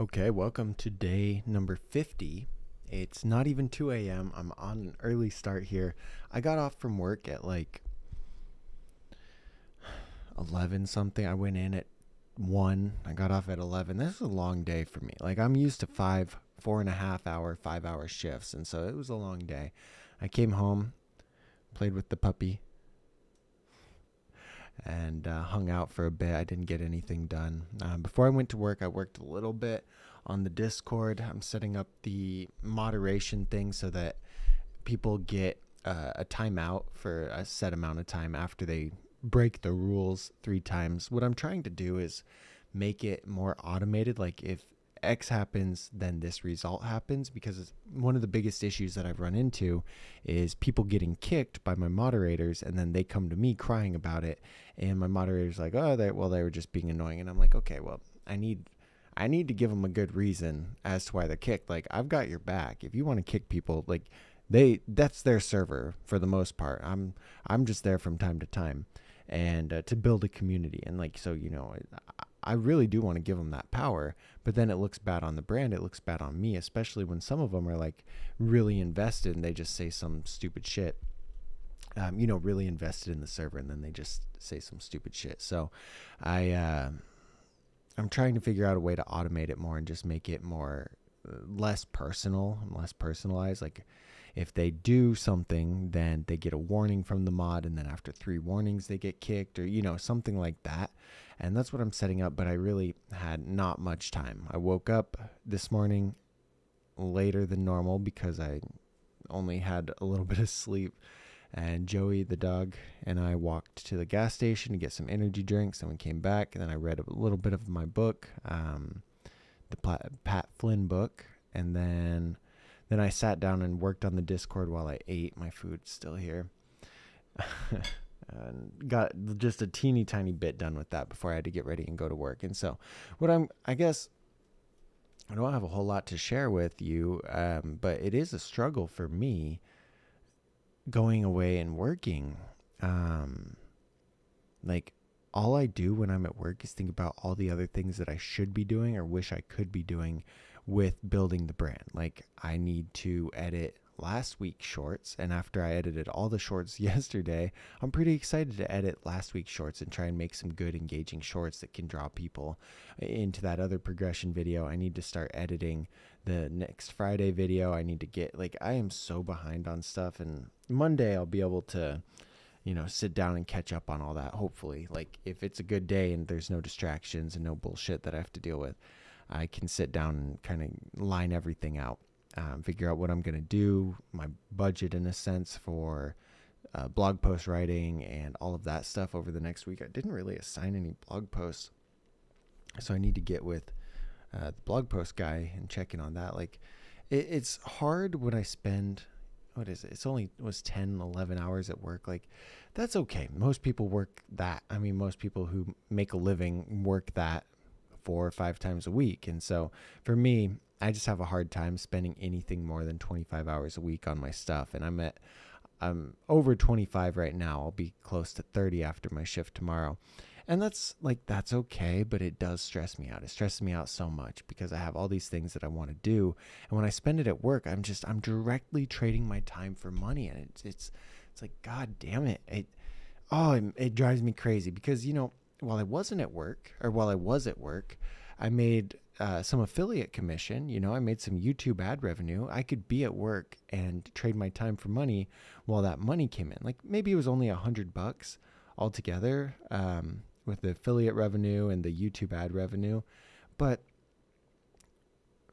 Okay, welcome to day number 50. It's not even 2 a.m. I'm on an early start here. I got off from work at like 11 something. I went in at 1. I got off at 11. This is a long day for me. Like, I'm used to five, four and a half hour, five hour shifts. And so it was a long day. I came home, played with the puppy, and uh, hung out for a bit. I didn't get anything done. Um, before I went to work, I worked a little bit on the Discord. I'm setting up the moderation thing so that people get uh, a timeout for a set amount of time after they break the rules three times. What I'm trying to do is make it more automated. Like if X happens, then this result happens because one of the biggest issues that I've run into is people getting kicked by my moderators and then they come to me crying about it and my moderator's like, "Oh, they well they were just being annoying." And I'm like, "Okay, well, I need I need to give them a good reason as to why they're kicked. Like I've got your back. If you want to kick people, like they that's their server for the most part. I'm I'm just there from time to time and uh, to build a community and like so you know I really do want to give them that power, but then it looks bad on the brand. It looks bad on me, especially when some of them are like really invested and they just say some stupid shit. Um, you know, really invested in the server and then they just say some stupid shit. So I, uh, I'm trying to figure out a way to automate it more and just make it more uh, less personal, and less personalized. Like if they do something, then they get a warning from the mod, and then after three warnings, they get kicked, or you know, something like that. And that's what I'm setting up, but I really had not much time. I woke up this morning later than normal because I only had a little bit of sleep. And Joey, the dog, and I walked to the gas station to get some energy drinks. And we came back, and then I read a little bit of my book, um, the Pat Flynn book, and then then I sat down and worked on the Discord while I ate. My food's still here. and got just a teeny tiny bit done with that before I had to get ready and go to work. And so, what I'm, I guess, I don't have a whole lot to share with you, um, but it is a struggle for me going away and working. Um, like, all I do when I'm at work is think about all the other things that I should be doing or wish I could be doing with building the brand. Like I need to edit last week's shorts and after I edited all the shorts yesterday, I'm pretty excited to edit last week's shorts and try and make some good engaging shorts that can draw people into that other progression video. I need to start editing the next Friday video. I need to get like I am so behind on stuff and Monday I'll be able to you know, sit down and catch up on all that. Hopefully, like if it's a good day and there's no distractions and no bullshit that I have to deal with, I can sit down and kind of line everything out, um, figure out what I'm going to do, my budget in a sense for uh, blog post writing and all of that stuff over the next week. I didn't really assign any blog posts, so I need to get with uh, the blog post guy and check in on that. Like, it, it's hard when I spend what is it? It's only it was 10, 11 hours at work. Like, that's okay. Most people work that. I mean, most people who make a living work that four or five times a week. And so for me, I just have a hard time spending anything more than 25 hours a week on my stuff. And I'm at, I'm over 25 right now. I'll be close to 30 after my shift tomorrow. And that's like, that's okay, but it does stress me out. It stresses me out so much because I have all these things that I want to do. And when I spend it at work, I'm just, I'm directly trading my time for money. And it's, it's, it's like, God damn it. It, oh, it, it drives me crazy because, you know, while I wasn't at work or while I was at work, I made uh, some affiliate commission. You know, I made some YouTube ad revenue. I could be at work and trade my time for money while that money came in. Like maybe it was only a hundred bucks altogether um, with the affiliate revenue and the YouTube ad revenue, but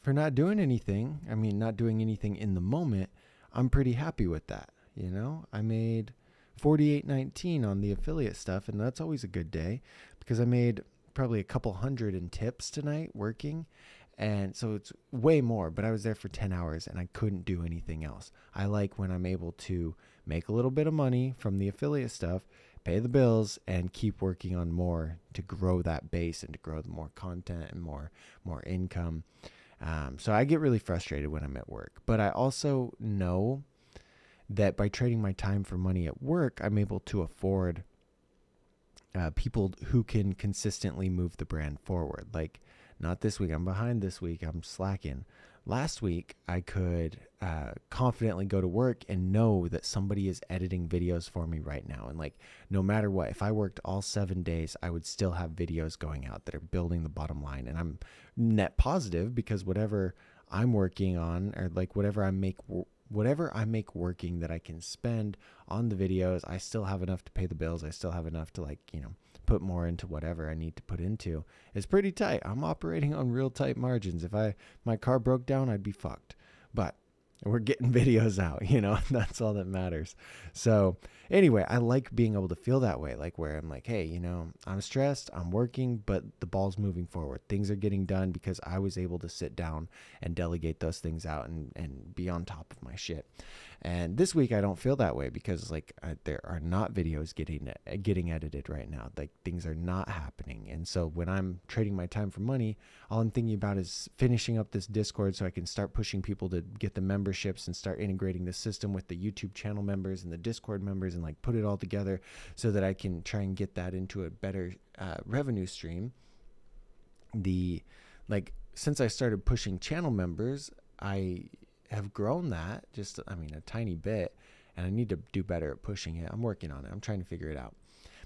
for not doing anything, I mean, not doing anything in the moment, I'm pretty happy with that. You know, I made 48.19 on the affiliate stuff and that's always a good day because I made probably a couple hundred in tips tonight working and so it's way more but I was there for 10 hours and I couldn't do anything else. I like when I'm able to make a little bit of money from the affiliate stuff, pay the bills and keep working on more to grow that base and to grow the more content and more more income. Um, so I get really frustrated when I'm at work, but I also know that by trading my time for money at work, I'm able to afford uh, people who can consistently move the brand forward. Like Not this week. I'm behind this week. I'm slacking. Last week, I could uh, confidently go to work and know that somebody is editing videos for me right now. And like, no matter what, if I worked all seven days, I would still have videos going out that are building the bottom line. And I'm net positive because whatever I'm working on, or like whatever I make whatever I make working that I can spend on the videos, I still have enough to pay the bills. I still have enough to like, you know, put more into whatever I need to put into. It's pretty tight. I'm operating on real tight margins. If I my car broke down, I'd be fucked. But we're getting videos out, you know, that's all that matters. So, anyway, I like being able to feel that way, like where I'm like, hey, you know, I'm stressed, I'm working, but the ball's moving forward. Things are getting done because I was able to sit down and delegate those things out and, and be on top of my shit. And this week I don't feel that way because like I, there are not videos getting getting edited right now. Like things are not happening. And so when I'm trading my time for money, all I'm thinking about is finishing up this Discord so I can start pushing people to get the memberships and start integrating the system with the YouTube channel members and the Discord members and like put it all together so that I can try and get that into a better uh, revenue stream. The like since I started pushing channel members, I have grown that just, I mean, a tiny bit, and I need to do better at pushing it. I'm working on it. I'm trying to figure it out.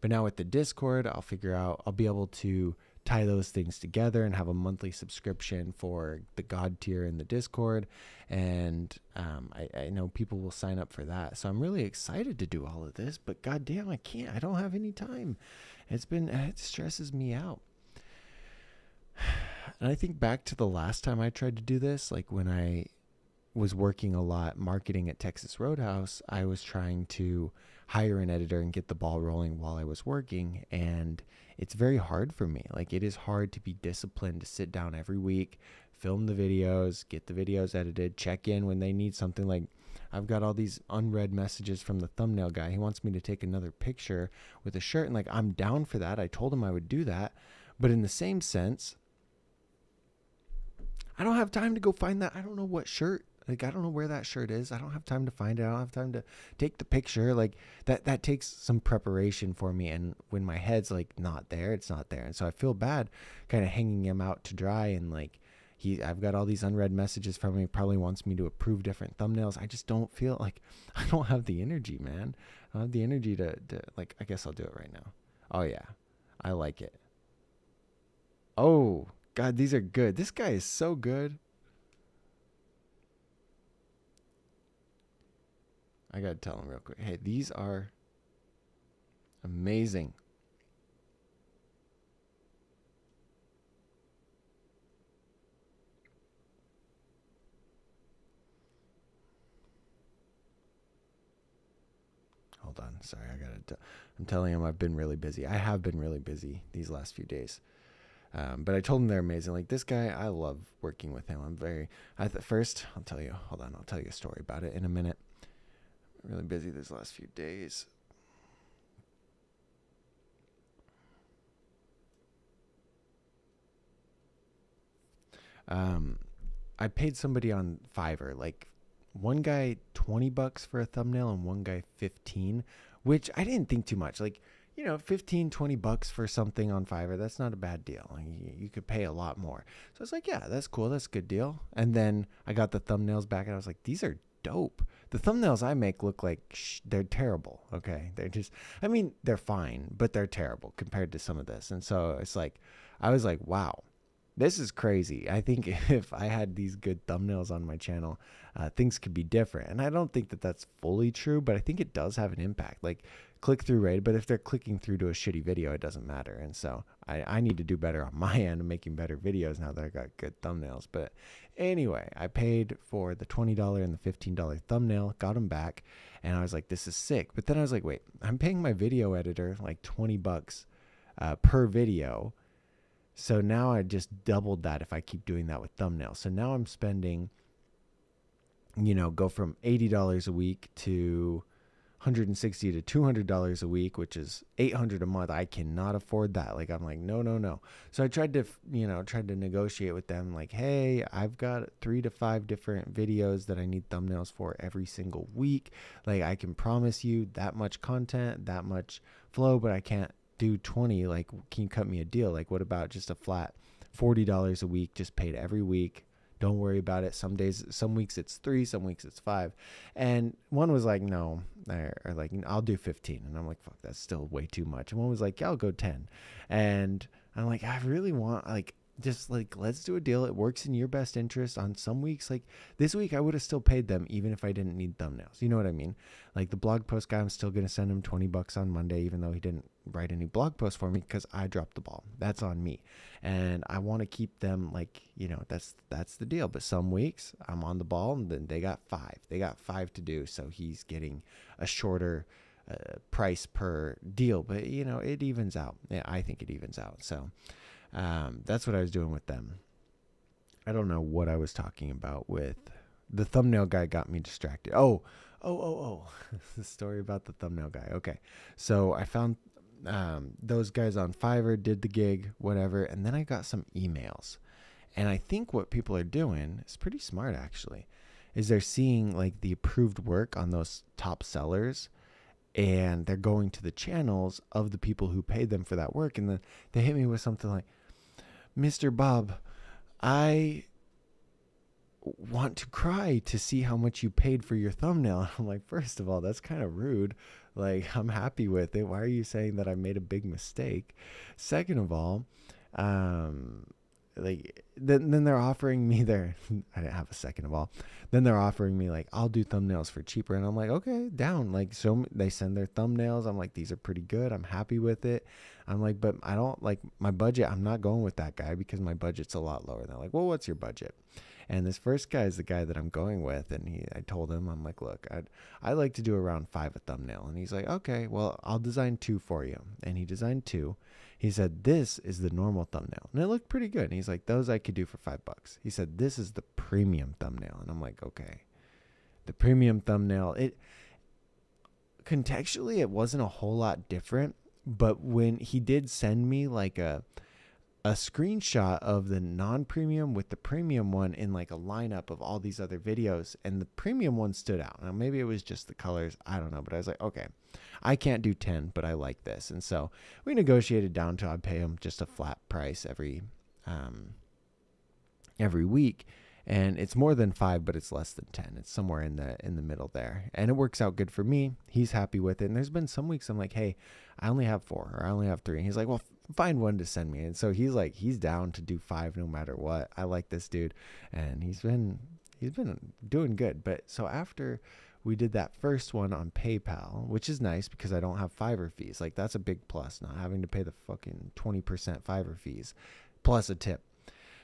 But now with the Discord, I'll figure out, I'll be able to tie those things together and have a monthly subscription for the God tier in the Discord. And um, I, I, know people will sign up for that. So I'm really excited to do all of this, but goddamn, I can't. I don't have any time. It's been, it stresses me out. And I think back to the last time I tried to do this, like when I was working a lot marketing at Texas Roadhouse, I was trying to hire an editor and get the ball rolling while I was working. And it's very hard for me. Like, it is hard to be disciplined to sit down every week, film the videos, get the videos edited, check in when they need something. Like, I've got all these unread messages from the thumbnail guy. He wants me to take another picture with a shirt. And, like, I'm down for that. I told him I would do that. But in the same sense, I don't have time to go find that. I don't know what shirt like I don't know where that shirt is. I don't have time to find it. I don't have time to take the picture. Like that that takes some preparation for me and when my head's like not there, it's not there. And so I feel bad kind of hanging him out to dry and like he I've got all these unread messages from him. He probably wants me to approve different thumbnails. I just don't feel like I don't have the energy, man. I have the energy to, to like I guess I'll do it right now. Oh yeah. I like it. Oh, God, these are good. This guy is so good. I gotta tell him real quick. Hey, these are amazing. Hold on. Sorry, I gotta. T- I'm telling him I've been really busy. I have been really busy these last few days. Um, but I told him they're amazing. Like this guy, I love working with him. I'm very. I th- first, I'll tell you. Hold on, I'll tell you a story about it in a minute really busy these last few days. Um, I paid somebody on Fiverr, like one guy 20 bucks for a thumbnail and one guy 15, which I didn't think too much. Like, you know, 15, 20 bucks for something on Fiverr, that's not a bad deal. Like, you could pay a lot more. So I was like, yeah, that's cool. That's a good deal. And then I got the thumbnails back and I was like, these are dope. The thumbnails I make look like sh- they're terrible. Okay. They're just, I mean, they're fine, but they're terrible compared to some of this. And so it's like, I was like, wow, this is crazy. I think if I had these good thumbnails on my channel, uh, things could be different. And I don't think that that's fully true, but I think it does have an impact. Like click through rate, but if they're clicking through to a shitty video, it doesn't matter. And so I, I need to do better on my end making better videos now that I got good thumbnails. But anyway, I paid for the $20 and the $15 thumbnail, got them back, and I was like, this is sick. But then I was like, wait, I'm paying my video editor like 20 bucks uh, per video. So now I just doubled that if I keep doing that with thumbnails. So now I'm spending, you know, go from $80 a week to 160 to 200 dollars a week which is 800 a month. I cannot afford that. Like i'm like no no no. So i tried to you know tried to negotiate with them like hey i've got three to five different videos that i need thumbnails for every single week. Like i can promise you that much content that much flow but i can't do 20 like can you cut me a deal? Like what about just a flat $40 a week, just paid every week. Don't worry about it. Some days, some weeks it's three, some weeks it's five. And one was like, no, or, like, I'll do 15. And I'm like, fuck, that's still way too much. And one was like, yeah, I'll go 10. And I'm like, I really want, like, just like let's do a deal it works in your best interest on some weeks. Like this week i would have still paid them even if i didn't need thumbnails. You know what i mean? Like the blog post guy i'm still going to send him 20 bucks on monday even though he didn't write any blog post for me because i dropped the ball. That's on me. And i want to keep them like you know that's that's the deal. But some weeks i'm on the ball and then they got five. They got five to do so he's getting a shorter uh, price per deal. But you know it evens out. Yeah, i think it evens out. So um, that's what I was doing with them. I don't know what I was talking about with the thumbnail guy got me distracted. Oh, oh, oh, oh. the story about the thumbnail guy. Okay. So I found um, those guys on Fiverr, did the gig, whatever. And then I got some emails. And I think what people are doing is pretty smart actually. Is they're seeing like the approved work on those top sellers and they're going to the channels of the people who paid them for that work and then they hit me with something like Mr. Bob, I want to cry to see how much you paid for your thumbnail. I'm like, first of all, that's kind of rude. Like, I'm happy with it. Why are you saying that I made a big mistake? Second of all, um, like then then they're offering me their I didn't have a second of all. Then they're offering me like I'll do thumbnails for cheaper and I'm like, okay, down. Like so they send their thumbnails. I'm like these are pretty good. I'm happy with it. I'm like, but I don't like my budget. I'm not going with that guy because my budget's a lot lower. And they're like, well, what's your budget? And this first guy is the guy that I'm going with, and he, I told him, I'm like, look, I'd, I like to do around five a thumbnail, and he's like, okay, well, I'll design two for you, and he designed two, he said, This is the normal thumbnail. And it looked pretty good. And he's like, Those I could do for five bucks. He said, This is the premium thumbnail. And I'm like, Okay. The premium thumbnail, it contextually, it wasn't a whole lot different. But when he did send me like a, a screenshot of the non-premium with the premium one in like a lineup of all these other videos and the premium one stood out now maybe it was just the colors i don't know but i was like okay i can't do 10 but i like this. And so we negotiated down to i'd pay him just a flat price every um, every week. And it's more than five but it's less than 10 it's somewhere in the in the middle there. And it works out good for me. He's happy with it. And there's been some weeks i'm like hey i only have four or i only have three. And he's like well find one to send me. And so he's like, he's down to do five no matter what. I like this dude, and he's been he's been doing good. But so after we did that first one on PayPal, which is nice because I don't have Fiverr fees. Like that's a big plus, not having to pay the fucking twenty percent Fiverr fees, plus a tip.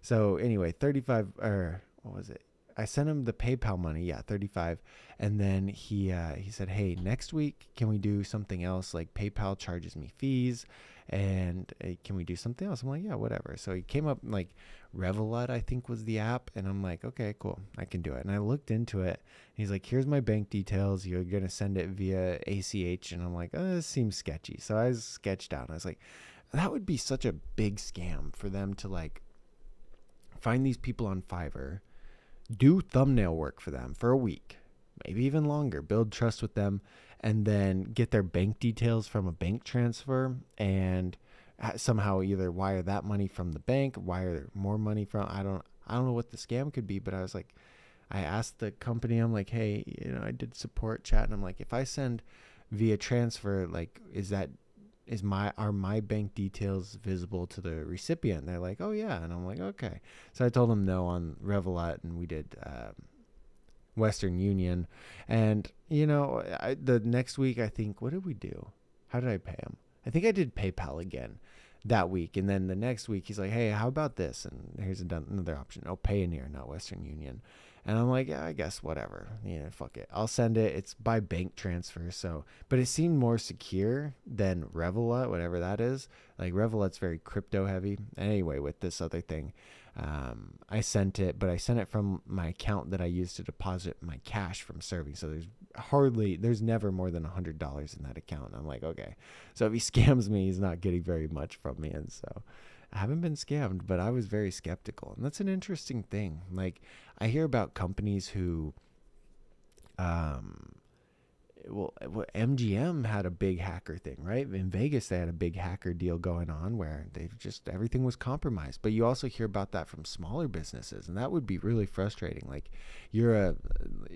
So anyway, thirty five or what was it? I sent him the PayPal money, yeah, 35, and then he uh, he said, "Hey, next week can we do something else? Like PayPal charges me fees, and uh, can we do something else?" I'm like, "Yeah, whatever." So he came up like Revolut, I think was the app, and I'm like, "Okay, cool, I can do it." And I looked into it. he's like, "Here's my bank details. You're gonna send it via ACH," and I'm like, "Oh, this seems sketchy." So I sketched out. I was like, "That would be such a big scam for them to like." Find these people on Fiverr, do thumbnail work for them for a week, maybe even longer, build trust with them, and then get their bank details from a bank transfer and uh, somehow either wire that money from the bank, wire more money from I don't I don't know what the scam could be, but I was like I asked the company, I'm like, hey, you know, I did support chat and I'm like, if I send via transfer, like is that is my are my bank details visible to the recipient? And they're like, oh yeah, and I'm like, okay. So I told them no on Revolut, and we did um, Western Union, and you know, I, the next week I think, what did we do? How did I pay him? I think I did PayPal again that week, and then the next week he's like, hey, how about this? And here's another option: oh, Payoneer, not Western Union. And I'm like, yeah, I guess whatever. You know, fuck it. I'll send it. It's by bank transfer. So, but it seemed more secure than Revolut, whatever that is. Like Revolut's very crypto heavy. Anyway, with this other thing, um, I sent it, but I sent it from my account that I used to deposit my cash from serving. So there's hardly, there's never more than hundred dollars in that account. And I'm like, okay. So if he scams me, he's not getting very much from me. And so I haven't been scammed, but I was very skeptical. And that's an interesting thing. Like I hear about companies who um well, well, MGM had a big hacker thing, right? In Vegas, they had a big hacker deal going on where they just everything was compromised. But you also hear about that from smaller businesses, and that would be really frustrating. Like you're a,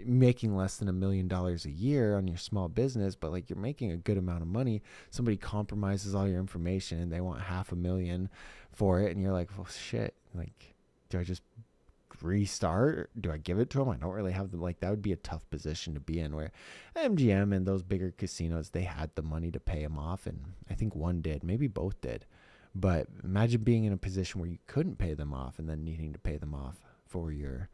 making less than a million dollars a year on your small business, but like you're making a good amount of money. Somebody compromises all your information, and they want half a million for it, and you're like, well, shit. Like, do I just restart? Do I give it to them? I don't really have the like that would be a tough position to be in where MGM and those bigger casinos they had the money to pay them off and I think one did, maybe both did. But imagine being in a position where you couldn't pay them off and then needing to pay them off for your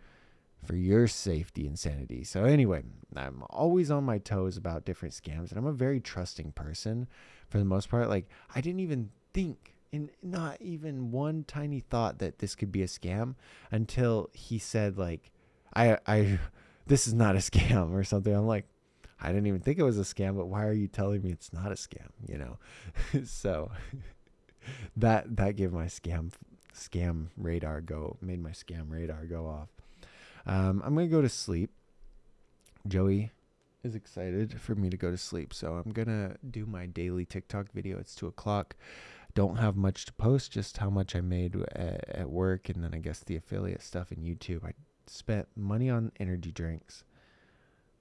for your safety and sanity. So anyway, I'm always on my toes about different scams and I'm a very trusting person for the most part. Like I didn't even think and not even one tiny thought that this could be a scam until he said like i i this is not a scam or something. I'm like i didn't even think it was a scam but why are you telling me it's not a scam you know? So that that gave my scam scam radar go made my scam radar go off. Um, i'm gonna go to sleep. Joey is excited for me to go to sleep so i'm gonna do my daily tiktok video. It's two o'clock don't have much to post, just how much I made at, at work, and then I guess the affiliate stuff in YouTube. I spent money on energy drinks,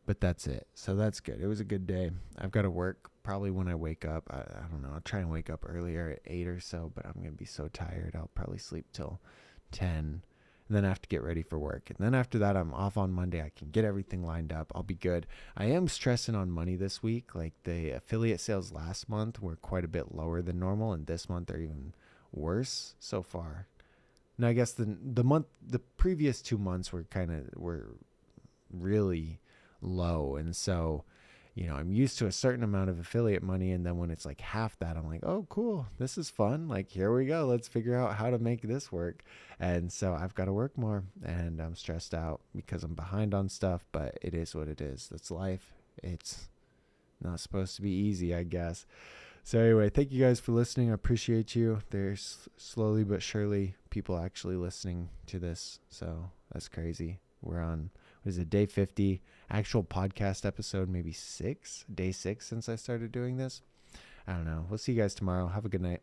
but that's it. So that's good. It was a good day. I've got to work probably when I wake up. I, I don't know. I'll try and wake up earlier at eight or so, but I'm gonna be so tired. I'll probably sleep till ten and then I have to get ready for work. And then after that, I'm off on Monday. I can get everything lined up. I'll be good. I am stressing on money this week. Like the affiliate sales last month were quite a bit lower than normal, and this month they're even worse so far. Now I guess the the month the previous two months were kind of were really low, and so you know, I'm used to a certain amount of affiliate money. And then when it's like half that, I'm like, oh, cool. This is fun. Like, here we go. Let's figure out how to make this work. And so I've got to work more and I'm stressed out because I'm behind on stuff, but it is what it is. That's life. It's not supposed to be easy, I guess. So, anyway, thank you guys for listening. I appreciate you. There's slowly but surely people actually listening to this. So, that's crazy. We're on was it day 50 actual podcast episode maybe six day six since i started doing this. I don't know. We'll see you guys tomorrow. Have a good night